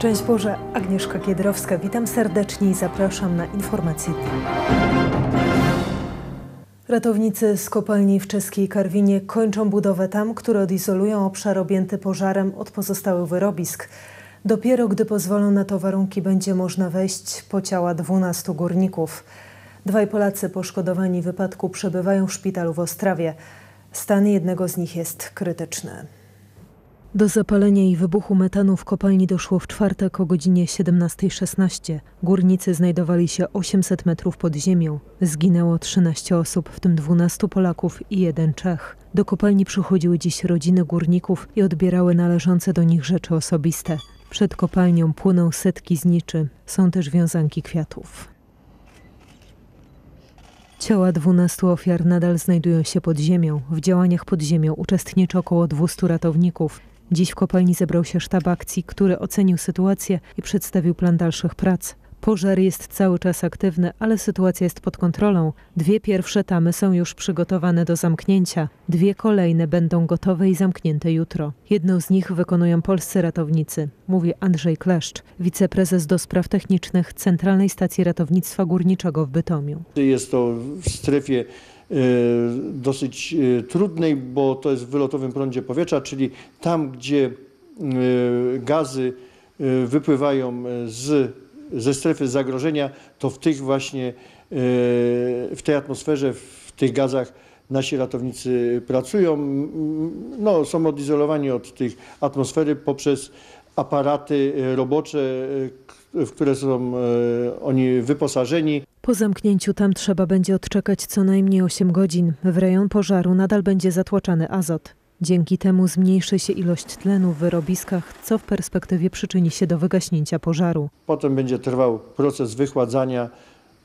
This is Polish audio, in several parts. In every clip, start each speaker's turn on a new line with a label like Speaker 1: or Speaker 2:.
Speaker 1: Szczęść Boże, Agnieszka Kiedrowska. Witam serdecznie i zapraszam na informacje. Ratownicy z kopalni w czeskiej Karwinie kończą budowę tam, które odizolują obszar objęty pożarem od pozostałych wyrobisk. Dopiero gdy pozwolą na to warunki, będzie można wejść po ciała 12 górników. Dwaj Polacy poszkodowani w wypadku przebywają w szpitalu w Ostrawie. Stan jednego z nich jest krytyczny. Do zapalenia i wybuchu metanu w kopalni doszło w czwartek o godzinie 17.16. Górnicy znajdowali się 800 metrów pod ziemią. Zginęło 13 osób, w tym 12 Polaków i jeden Czech. Do kopalni przychodziły dziś rodziny górników i odbierały należące do nich rzeczy osobiste. Przed kopalnią płyną setki zniczy, są też wiązanki kwiatów. Ciała 12 ofiar nadal znajdują się pod ziemią. W działaniach pod ziemią uczestniczy około 200 ratowników. Dziś w kopalni zebrał się sztab akcji, który ocenił sytuację i przedstawił plan dalszych prac. Pożar jest cały czas aktywny, ale sytuacja jest pod kontrolą. Dwie pierwsze tamy są już przygotowane do zamknięcia. Dwie kolejne będą gotowe i zamknięte jutro. Jedną z nich wykonują polscy ratownicy, mówi Andrzej Kleszcz, wiceprezes do spraw technicznych Centralnej Stacji Ratownictwa Górniczego w Bytomiu.
Speaker 2: Jest to w strefie dosyć e, trudnej, bo to jest w wylotowym prądzie powietrza, czyli tam, gdzie e, gazy wypływają z, ze strefy zagrożenia, to w tych właśnie, w tej atmosferze, w tych gazach nasi ratownicy pracują. No, są odizolowani od tych atmosfery poprzez aparaty robocze, w które są oni wyposażeni.
Speaker 1: Po zamknięciu tam trzeba będzie odczekać co najmniej 8 godzin. W rejon pożaru nadal będzie zatłaczany azot. Dzięki temu zmniejszy się ilość tlenu w wyrobiskach, co w perspektywie przyczyni się do wygaśnięcia pożaru.
Speaker 2: Potem będzie trwał proces wychładzania.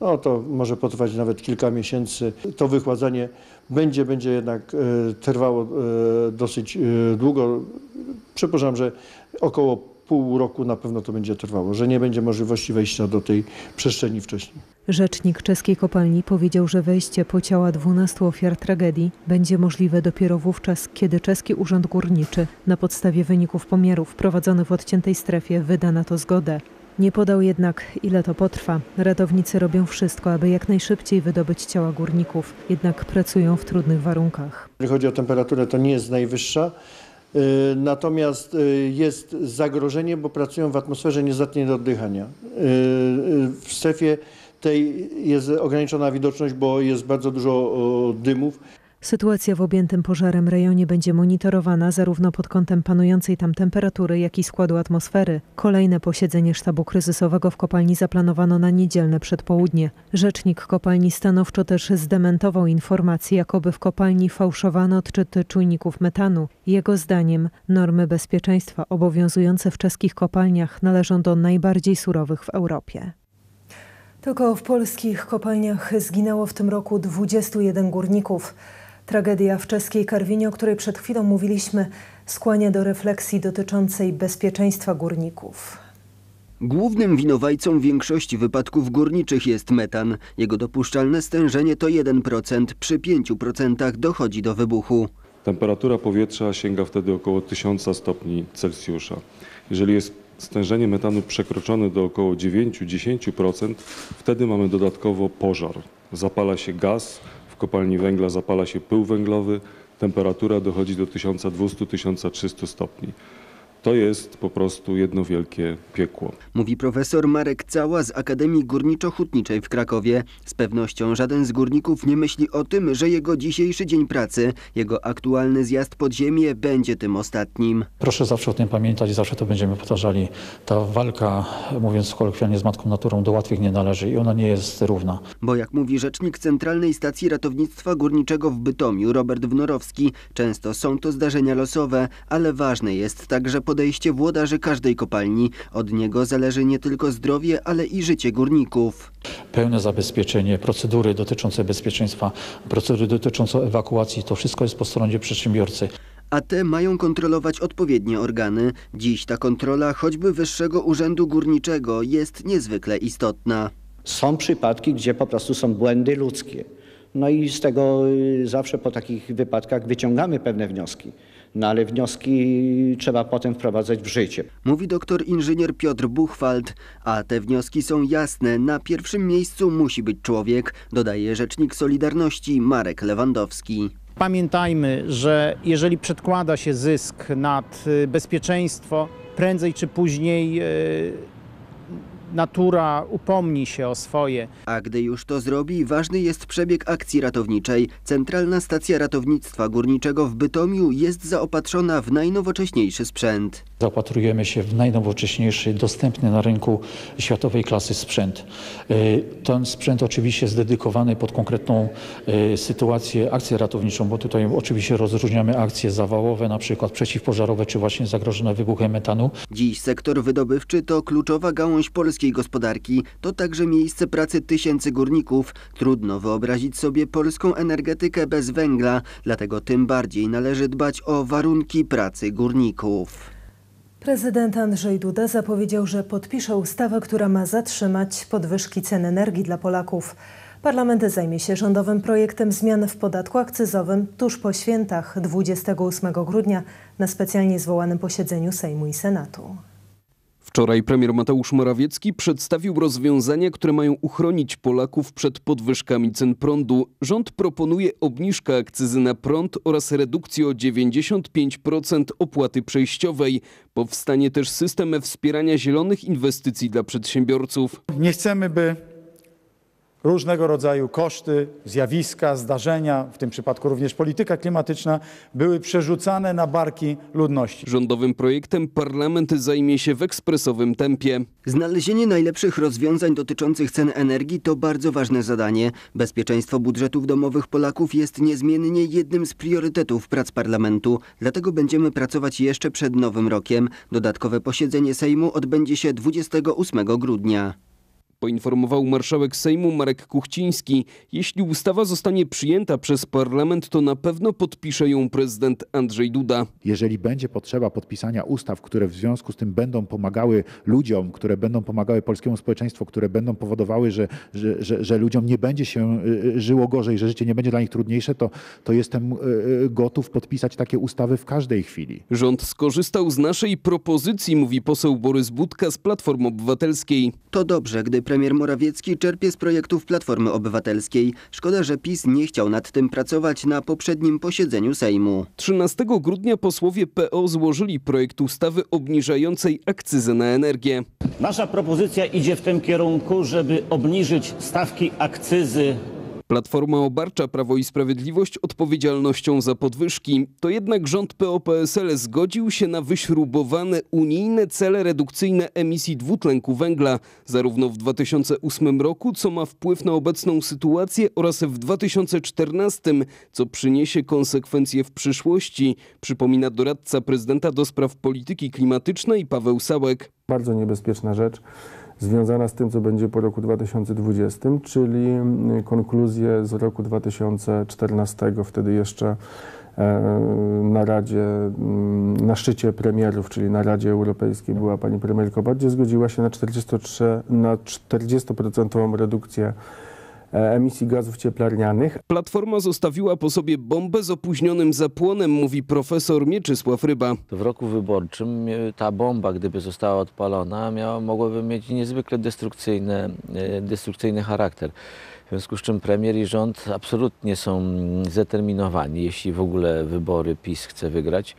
Speaker 2: No to może potrwać nawet kilka miesięcy. To wychładzanie będzie, będzie jednak e, trwało e, dosyć e, długo. Przypuszczam, że około pół roku na pewno to będzie trwało, że nie będzie możliwości wejścia do tej przestrzeni wcześniej.
Speaker 1: Rzecznik czeskiej kopalni powiedział, że wejście po ciała 12 ofiar tragedii będzie możliwe dopiero wówczas, kiedy czeski urząd górniczy na podstawie wyników pomiarów prowadzonych w odciętej strefie wyda na to zgodę. Nie podał jednak, ile to potrwa. Ratownicy robią wszystko, aby jak najszybciej wydobyć ciała górników, jednak pracują w trudnych warunkach.
Speaker 2: Jeżeli chodzi o temperaturę, to nie jest najwyższa. y, Natomiast y, jest zagrożenie, bo pracują w atmosferze niezdatnej do oddychania. Y, W strefie tej jest ograniczona widoczność, bo jest bardzo dużo dymów.
Speaker 1: Sytuacja w objętym pożarem rejonie będzie monitorowana zarówno pod kątem panującej tam temperatury, jak i składu atmosfery. Kolejne posiedzenie sztabu kryzysowego w kopalni zaplanowano na niedzielne przedpołudnie. Rzecznik kopalni stanowczo też zdementował informacje, jakoby w kopalni fałszowano odczyty czujników metanu. Jego zdaniem normy bezpieczeństwa obowiązujące w czeskich kopalniach należą do najbardziej surowych w Europie. Tylko w polskich kopalniach zginęło w tym roku 21 górników. Tragedia w czeskiej Karwinie, o której przed chwilą mówiliśmy, skłania do refleksji dotyczącej bezpieczeństwa górników.
Speaker 3: Głównym winowajcą większości wypadków górniczych jest metan. Jego dopuszczalne stężenie to 1%, przy 5% dochodzi do wybuchu.
Speaker 4: Temperatura powietrza sięga wtedy około 1000 stopni Celsjusza. Jeżeli jest stężenie metanu przekroczone do około 9-10%, wtedy mamy dodatkowo pożar. Zapala się gaz, w kopalni węgla zapala się pył węglowy, temperatura dochodzi do 1200-1300 stopni. To jest po prostu jedno wielkie piekło.
Speaker 3: Mówi profesor Marek Cała z Akademii Górniczo-Hutniczej w Krakowie. Z pewnością żaden z górników nie myśli o tym, że jego dzisiejszy dzień pracy, jego aktualny zjazd pod ziemię będzie tym ostatnim.
Speaker 5: Proszę zawsze o tym pamiętać i zawsze to będziemy powtarzali. Ta walka, mówiąc kolokwialnie z matką naturą, do łatwych nie należy i ona nie jest równa.
Speaker 3: Bo jak mówi rzecznik Centralnej Stacji Ratownictwa Górniczego w Bytomiu, Robert Wnorowski, często są to zdarzenia losowe, ale ważne jest także podejście włodarzy każdej kopalni. Od niego zależy nie tylko zdrowie, ale i życie górników.
Speaker 5: Pełne zabezpieczenie, procedury dotyczące bezpieczeństwa, procedury dotyczące ewakuacji, to wszystko jest po stronie przedsiębiorcy.
Speaker 3: A te mają kontrolować odpowiednie organy. Dziś ta kontrola choćby Wyższego Urzędu Górniczego jest niezwykle istotna.
Speaker 6: Są przypadki, gdzie po prostu są błędy ludzkie. No i z tego y, zawsze po takich wypadkach wyciągamy pewne wnioski, no ale wnioski trzeba potem wprowadzać w życie.
Speaker 3: Mówi doktor inżynier Piotr Buchwald, a te wnioski są jasne. Na pierwszym miejscu musi być człowiek, dodaje rzecznik Solidarności Marek Lewandowski.
Speaker 7: Pamiętajmy, że jeżeli przedkłada się zysk nad y, bezpieczeństwo, prędzej czy później y, natura upomni się o swoje.
Speaker 3: A gdy już to zrobi, ważny jest przebieg akcji ratowniczej. Centralna Stacja Ratownictwa Górniczego w Bytomiu jest zaopatrzona w najnowocześniejszy sprzęt.
Speaker 5: Zaopatrujemy się w najnowocześniejszy, dostępny na rynku światowej klasy sprzęt. Y, Ten sprzęt oczywiście jest dedykowany pod konkretną y, sytuację, akcję ratowniczą, bo tutaj oczywiście rozróżniamy akcje zawałowe, na przykład przeciwpożarowe, czy właśnie zagrożone wybuchem metanu.
Speaker 3: Dziś sektor wydobywczy to kluczowa gałąź polskiej gospodarki. To także miejsce pracy tysięcy górników. Trudno wyobrazić sobie polską energetykę bez węgla, dlatego tym bardziej należy dbać o warunki pracy górników.
Speaker 1: Prezydent Andrzej Duda zapowiedział, że podpisze ustawę, która ma zatrzymać podwyżki cen energii dla Polaków. Parlament zajmie się rządowym projektem zmian w podatku akcyzowym tuż po świętach 28 grudnia na specjalnie zwołanym posiedzeniu Sejmu i Senatu.
Speaker 8: Wczoraj premier Mateusz Morawiecki przedstawił rozwiązania, które mają uchronić Polaków przed podwyżkami cen prądu. Rząd proponuje obniżkę akcyzy na prąd oraz redukcję o 95% opłaty przejściowej. Powstanie też system wspierania zielonych inwestycji dla przedsiębiorców.
Speaker 9: Nie chcemy, by różnego rodzaju koszty, zjawiska, zdarzenia, w tym przypadku również polityka klimatyczna, były przerzucane na barki ludności.
Speaker 8: Rządowym projektem parlament zajmie się w ekspresowym tempie.
Speaker 3: Znalezienie najlepszych rozwiązań dotyczących cen energii to bardzo ważne zadanie. Bezpieczeństwo budżetów domowych Polaków jest niezmiennie jednym z priorytetów prac parlamentu. Dlatego będziemy pracować jeszcze przed nowym rokiem. Dodatkowe posiedzenie Sejmu odbędzie się 28 grudnia.
Speaker 8: Poinformował marszałek Sejmu Marek Kuchciński. Jeśli ustawa zostanie przyjęta przez parlament, to na pewno podpisze ją prezydent Andrzej Duda.
Speaker 10: jeżeli będzie potrzeba podpisania ustaw, które w związku z tym będą pomagały ludziom, które będą pomagały polskiemu społeczeństwu, które będą powodowały, że, że, że, że ludziom nie będzie się y, żyło gorzej, że życie nie będzie dla nich trudniejsze, to, to jestem y, y, gotów podpisać takie ustawy w każdej chwili.
Speaker 8: Rząd skorzystał z naszej propozycji, mówi poseł Borys Budka z Platformy Obywatelskiej.
Speaker 3: To dobrze, gdy premier Morawiecki czerpie z projektów Platformy Obywatelskiej. Szkoda, że PiS nie chciał nad tym pracować na poprzednim posiedzeniu Sejmu.
Speaker 8: 13 grudnia posłowie PO złożyli projekt ustawy obniżającej akcyzę na energię.
Speaker 11: Nasza propozycja idzie w tym kierunku, żeby obniżyć stawki akcyzy
Speaker 8: Platforma obarcza Prawo i Sprawiedliwość odpowiedzialnością za podwyżki. To jednak rząd PO-PSL zgodził się na wyśrubowane unijne cele redukcyjne emisji dwutlenku węgla, zarówno w 2008 roku, co ma wpływ na obecną sytuację, oraz w 2014, co przyniesie konsekwencje w przyszłości, przypomina doradca prezydenta do spraw polityki klimatycznej Paweł Sałek.
Speaker 12: Bardzo niebezpieczna rzecz związana z tym, co będzie po roku 2020, czyli mm, konkluzje z roku 2014, wtedy jeszcze e, na Radzie, mm, na szczycie premierów, czyli na Radzie Europejskiej była pani premier Kobat, gdzie zgodziła się na 43, na 40% redukcję emisji gazów cieplarnianych.
Speaker 8: Platforma zostawiła po sobie bombę z opóźnionym zapłonem, mówi profesor Mieczysław Ryba.
Speaker 13: W roku wyborczym e, ta bomba, gdyby została odpalona, miała, mogłaby mieć niezwykle destrukcyjny, e, destrukcyjny charakter. W związku z czym premier i rząd absolutnie są mm, zdeterminowani, jeśli w ogóle wybory PiS chce wygrać,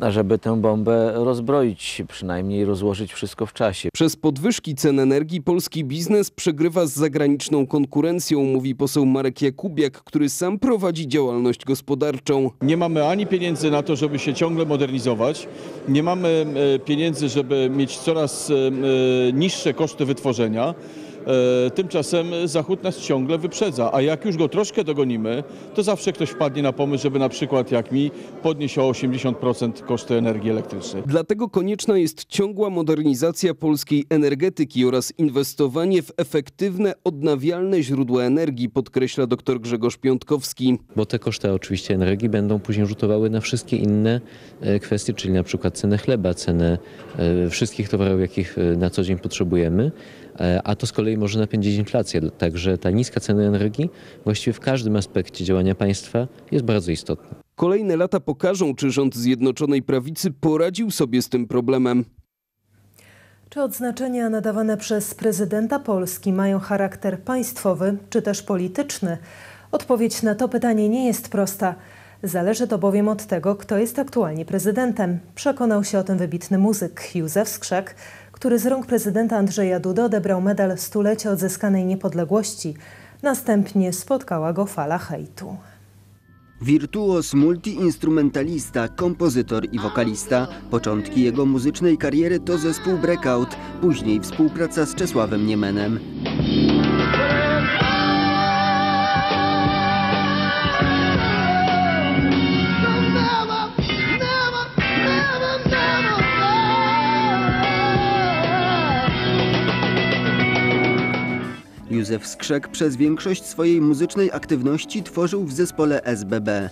Speaker 13: ażeby tę bombę rozbroić, przynajmniej rozłożyć wszystko w czasie.
Speaker 8: Przez podwyżki cen energii polski biznes przegrywa z zagraniczną konkurencją, mówi poseł Marek Jakubiak, który sam prowadzi działalność gospodarczą.
Speaker 14: Nie mamy ani pieniędzy na to, żeby się ciągle modernizować, nie mamy e, pieniędzy, żeby mieć coraz e, e, niższe koszty wytworzenia. E, Tymczasem Zachód nas ciągle wyprzedza, a jak już go troszkę dogonimy, to zawsze ktoś wpadnie na pomysł, żeby na przykład jak mi podnieść o 80% koszty energii elektrycznej.
Speaker 8: Dlatego konieczna jest ciągła modernizacja polskiej energetyki oraz inwestowanie w efektywne, odnawialne źródła energii, podkreśla dr Grzegorz Piątkowski.
Speaker 15: Bo te koszty oczywiście energii będą później rzutowały na wszystkie inne e, kwestie, czyli na przykład cenę chleba, cenę e, wszystkich towarów, jakich na co dzień potrzebujemy. E, A to z kolei może napędzić inflację. Także ta niska cena energii właściwie w każdym aspekcie działania państwa jest bardzo istotna.
Speaker 8: Kolejne lata pokażą, czy rząd Zjednoczonej Prawicy poradził sobie z tym problemem.
Speaker 1: Czy odznaczenia nadawane przez prezydenta Polski mają charakter państwowy czy też polityczny? Odpowiedź na to pytanie nie jest prosta. Zależy to bowiem od tego, kto jest aktualnie prezydentem. Przekonał się o tym wybitny muzyk Józef Skrzek, który z rąk prezydenta Andrzeja Dudy odebrał medal stulecia odzyskanej niepodległości. Następnie spotkała go fala hejtu.
Speaker 3: Wirtuos, multiinstrumentalista, kompozytor i wokalista. Początki jego muzycznej kariery to zespół Breakout, później współpraca z Czesławem Niemenem. Józef Skrzek przez większość swojej muzycznej aktywności tworzył w zespole SBB.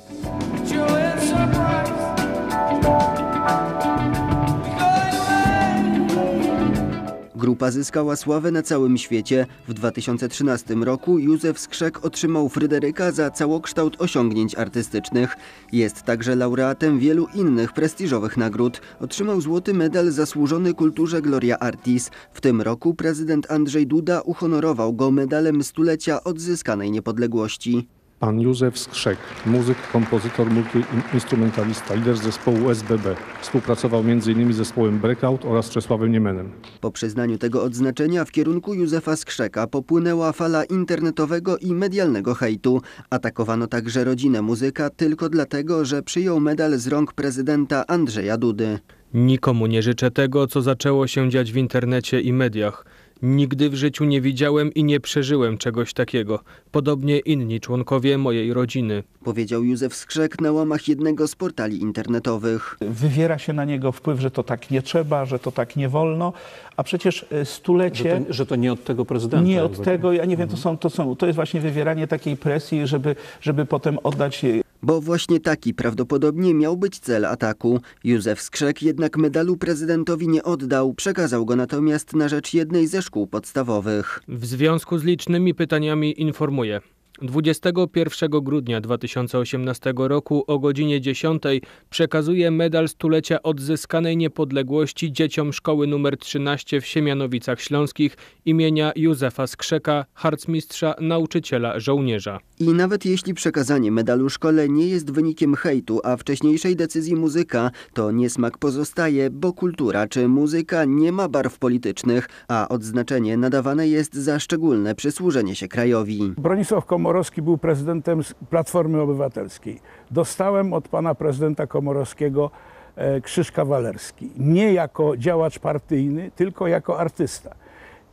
Speaker 3: Grupa zyskała sławę na całym świecie. W 2013 roku Józef Skrzek otrzymał Fryderyka za całokształt osiągnięć artystycznych. Jest także laureatem wielu innych prestiżowych nagród. Otrzymał złoty medal zasłużony kulturze Gloria Artis. W tym roku prezydent Andrzej Duda uhonorował go medalem stulecia odzyskanej niepodległości.
Speaker 16: Pan Józef Skrzek, muzyk, kompozytor, multiinstrumentalista, lider zespołu SBB. Współpracował m.in. z zespołem Breakout oraz Czesławem Niemenem.
Speaker 3: Po przyznaniu tego odznaczenia w kierunku Józefa Skrzeka popłynęła fala internetowego i medialnego hejtu. Atakowano także rodzinę muzyka tylko dlatego, że przyjął medal z rąk prezydenta Andrzeja Dudy.
Speaker 17: Nikomu nie życzę tego, co zaczęło się dziać w internecie i mediach. Nigdy w życiu nie widziałem i nie przeżyłem czegoś takiego. Podobnie inni członkowie mojej rodziny.
Speaker 3: Powiedział Józef Skrzek na łamach jednego z portali internetowych.
Speaker 18: Wywiera się na niego wpływ, że to tak nie trzeba, że to tak nie wolno, a przecież stulecie...
Speaker 19: Że to, że to nie od tego prezydenta.
Speaker 18: Nie od tego, ja nie wiem, to, są, to, są, to jest właśnie wywieranie takiej presji, żeby, żeby potem oddać
Speaker 3: bo właśnie taki prawdopodobnie miał być cel ataku. Józef Skrzek jednak medalu prezydentowi nie oddał, przekazał go natomiast na rzecz jednej ze szkół podstawowych.
Speaker 17: W związku z licznymi pytaniami informuję. 21 grudnia 2018 roku o godzinie 10 przekazuje medal stulecia odzyskanej niepodległości dzieciom szkoły nr 13 w Siemianowicach Śląskich imienia Józefa Skrzeka, harcmistrza, nauczyciela, żołnierza.
Speaker 3: I nawet jeśli przekazanie medalu szkole nie jest wynikiem hejtu, a wcześniejszej decyzji muzyka, to niesmak pozostaje, bo kultura czy muzyka nie ma barw politycznych, a odznaczenie nadawane jest za szczególne przysłużenie się krajowi.
Speaker 18: Bronisław Komorowski był prezydentem Platformy Obywatelskiej. Dostałem od pana prezydenta Komorowskiego e, krzyż kawalerski. Nie jako działacz partyjny, tylko jako artysta.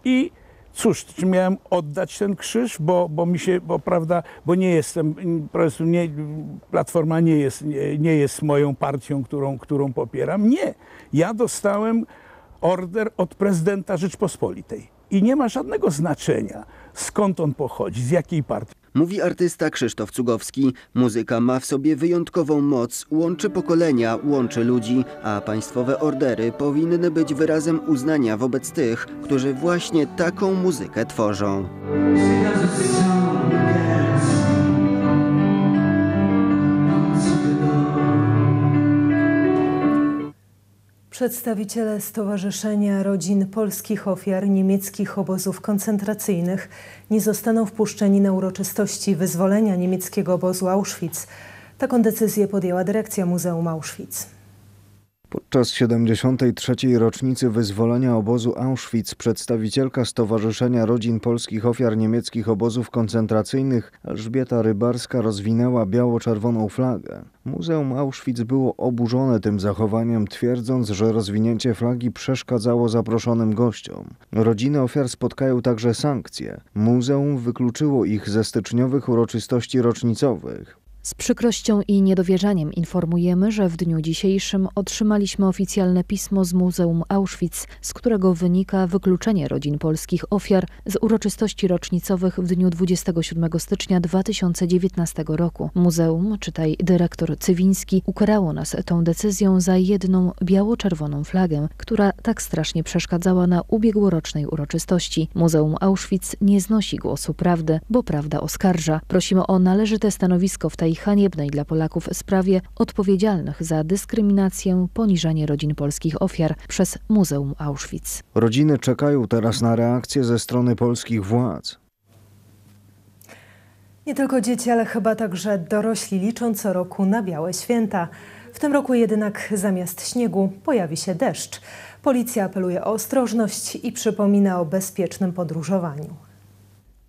Speaker 18: I cóż, czy miałem oddać ten krzyż, bo, bo mi się, bo prawda, bo nie jestem, prostu nie, Platforma nie jest, nie, nie jest moją partią, którą, którą popieram. Nie. Ja dostałem order od prezydenta Rzeczpospolitej. I nie ma żadnego znaczenia, skąd on pochodzi, z jakiej partii.
Speaker 3: Mówi artysta Krzysztof Cugowski. Muzyka ma w sobie wyjątkową moc, łączy pokolenia, łączy ludzi, a państwowe ordery powinny być wyrazem uznania wobec tych, którzy właśnie taką muzykę tworzą.
Speaker 1: Przedstawiciele Stowarzyszenia Rodzin Polskich Ofiar Niemieckich Obozów Koncentracyjnych nie zostaną wpuszczeni na uroczystości wyzwolenia niemieckiego obozu Auschwitz. Taką decyzję podjęła dyrekcja Muzeum Auschwitz.
Speaker 20: Podczas 73. rocznicy wyzwolenia obozu Auschwitz przedstawicielka Stowarzyszenia Rodzin Polskich Ofiar Niemieckich Obozów Koncentracyjnych Elżbieta Rybarska rozwinęła biało-czerwoną flagę. Muzeum Auschwitz było oburzone tym zachowaniem, twierdząc, że rozwinięcie flagi przeszkadzało zaproszonym gościom. Rodziny ofiar spotkają także sankcje. Muzeum wykluczyło ich ze styczniowych uroczystości rocznicowych.
Speaker 21: Z przykrością i niedowierzaniem informujemy, że w dniu dzisiejszym otrzymaliśmy oficjalne pismo z Muzeum Auschwitz, z którego wynika wykluczenie rodzin polskich ofiar z uroczystości rocznicowych w dniu 27 stycznia 2019 roku. Muzeum, czytaj dyrektor Cywiński, ukarało nas tą decyzją za jedną biało-czerwoną flagę, która tak strasznie przeszkadzała na ubiegłorocznej uroczystości. Muzeum Auschwitz nie znosi głosu prawdy, bo prawda oskarża. Prosimy o należyte stanowisko w tej tej haniebnej dla Polaków sprawie odpowiedzialnych za dyskryminację, poniżanie rodzin polskich ofiar przez Muzeum Auschwitz.
Speaker 20: Rodziny czekają teraz na reakcję ze strony polskich władz.
Speaker 1: Nie tylko dzieci, ale chyba także dorośli liczą co roku na białe święta. W tym roku jednak zamiast śniegu pojawi się deszcz. Policja apeluje o ostrożność i przypomina o bezpiecznym podróżowaniu.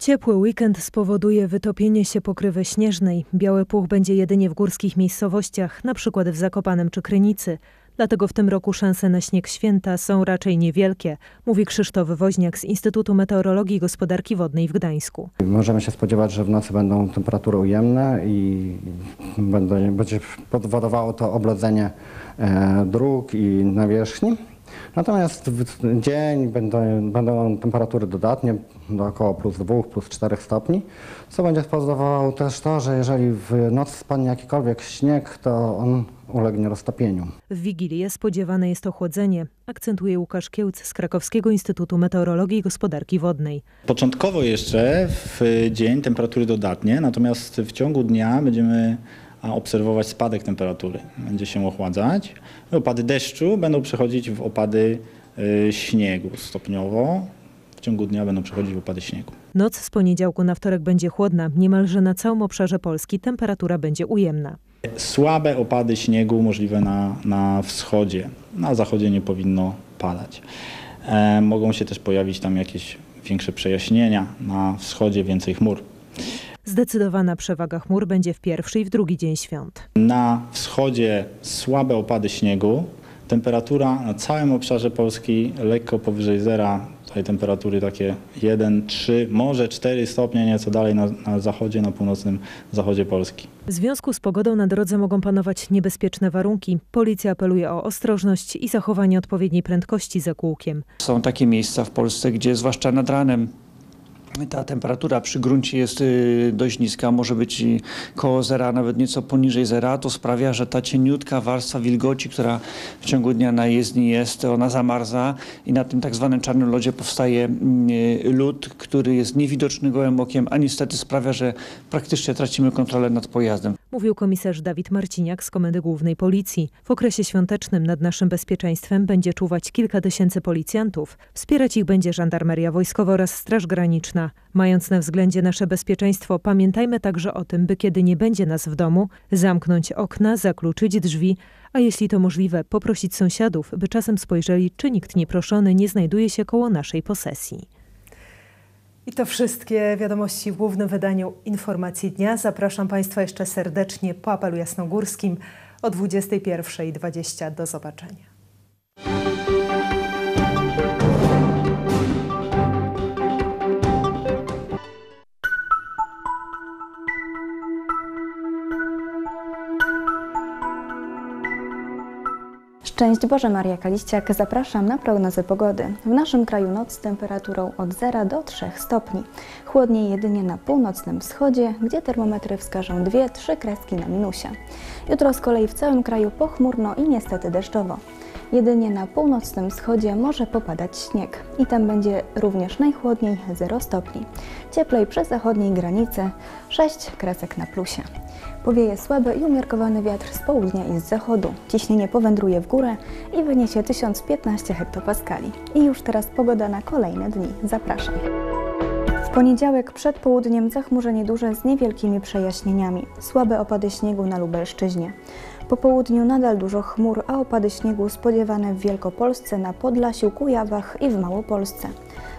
Speaker 1: Ciepły weekend spowoduje wytopienie się pokrywy śnieżnej. Biały puch będzie jedynie w górskich miejscowościach, przykład w Zakopanem czy Krynicy. Dlatego w tym roku szanse na śnieg święta są raczej niewielkie, mówi Krzysztof Woźniak z Instytutu Meteorologii i Gospodarki Wodnej w Gdańsku.
Speaker 19: Możemy się spodziewać, że w nocy będą temperatury ujemne i będzie powodowało to oblodzenie e, dróg i nawierzchni. Natomiast w dzień będą, będą temperatury dodatnie do około plus 2, plus 4 stopni, co będzie spowodowało też to, że jeżeli w nocy spadnie jakikolwiek śnieg, to on ulegnie roztopieniu.
Speaker 1: W Wigilię spodziewane jest ochłodzenie, akcentuje Łukasz Kiełc z Krakowskiego Instytutu Meteorologii i Gospodarki Wodnej.
Speaker 22: Początkowo jeszcze w dzień temperatury dodatnie, natomiast w ciągu dnia będziemy obserwować spadek temperatury. Będzie się ochładzać. Opady deszczu będą przechodzić w opady y, śniegu stopniowo. W ciągu dnia będą przechodzić w opady śniegu.
Speaker 1: Noc z poniedziałku na wtorek będzie chłodna. Niemalże na całym obszarze Polski temperatura będzie ujemna.
Speaker 22: Słabe opady śniegu możliwe na, na wschodzie. Na zachodzie nie powinno padać. E, mogą się też pojawić tam jakieś większe przejaśnienia. Na wschodzie więcej chmur.
Speaker 1: Zdecydowana przewaga chmur będzie w pierwszy i w drugi dzień świąt.
Speaker 22: Na wschodzie słabe opady śniegu. Temperatura na całym obszarze Polski lekko powyżej zera. Tutaj temperatury takie 1, 3, może 4 stopnie, nieco dalej na, na zachodzie, na północnym zachodzie Polski.
Speaker 1: W związku z pogodą na drodze mogą panować niebezpieczne warunki. Policja apeluje o ostrożność i zachowanie odpowiedniej prędkości za kółkiem.
Speaker 23: Są takie miejsca w Polsce, gdzie zwłaszcza nad ranem ta temperatura przy gruncie jest y, dość niska, może być koło zera, nawet nieco poniżej zera. To sprawia, że ta cieniutka warstwa wilgoci, która w ciągu dnia na jezdni jest, ona zamarza i na tym tak zwanym czarnym lodzie powstaje y, lód, który jest niewidoczny gołym okiem, a niestety sprawia, że praktycznie tracimy kontrolę nad pojazdem.
Speaker 1: Mówił komisarz Dawid Marciniak z Komendy Głównej Policji. W okresie świątecznym nad naszym bezpieczeństwem będzie czuwać kilka tysięcy policjantów. Wspierać ich będzie żandarmeria wojskowa oraz Straż Graniczna. Mając na względzie nasze bezpieczeństwo, pamiętajmy także o tym, by kiedy nie będzie nas w domu, zamknąć okna, zakluczyć drzwi, a jeśli to możliwe, poprosić sąsiadów, by czasem spojrzeli, czy nikt nieproszony nie znajduje się koło naszej posesji. I to wszystkie wiadomości w głównym wydaniu Informacji Dnia. Zapraszam Państwa jeszcze serdecznie po apelu jasnogórskim o 21.20. Do zobaczenia.
Speaker 24: Szczęść Boże, Maria Kaliściak. Zapraszam na prognozę pogody. W naszym kraju noc z temperaturą od 0 do 3 stopni. Chłodniej jedynie na północnym wschodzie, gdzie termometry wskażą 2-3 kreski na minusie. Jutro z kolei w całym kraju pochmurno i niestety deszczowo. Jedynie na północnym wschodzie może popadać śnieg i tam będzie również najchłodniej 0 stopni. Cieplej przy zachodniej granicy 6 kresek na plusie. Powieje słaby i umiarkowany wiatr z południa i z zachodu. Ciśnienie powędruje w górę i wyniesie 1015 hektopaskali. I już teraz pogoda na kolejne dni. Zapraszam. W poniedziałek przed południem zachmurzenie duże z niewielkimi przejaśnieniami. Słabe opady śniegu na Lubelszczyźnie. Po południu nadal dużo chmur, a opady śniegu spodziewane w Wielkopolsce, na Podlasiu, Kujawach i w Małopolsce.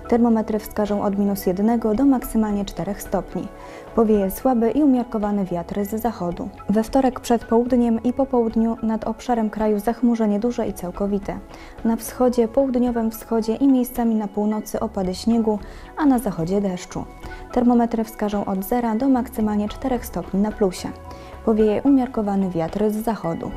Speaker 24: Termometry wskażą od minus 1 do maksymalnie 4 stopni. Powieje słaby i umiarkowany wiatr z zachodu. We wtorek przed południem i po południu nad obszarem kraju zachmurzenie duże i całkowite. Na wschodzie, południowym wschodzie i miejscami na północy opady śniegu, a na zachodzie deszczu. Termometry wskażą od 0 do maksymalnie 4 stopni na plusie. Powieje umiarkowany wiatr z zachodu.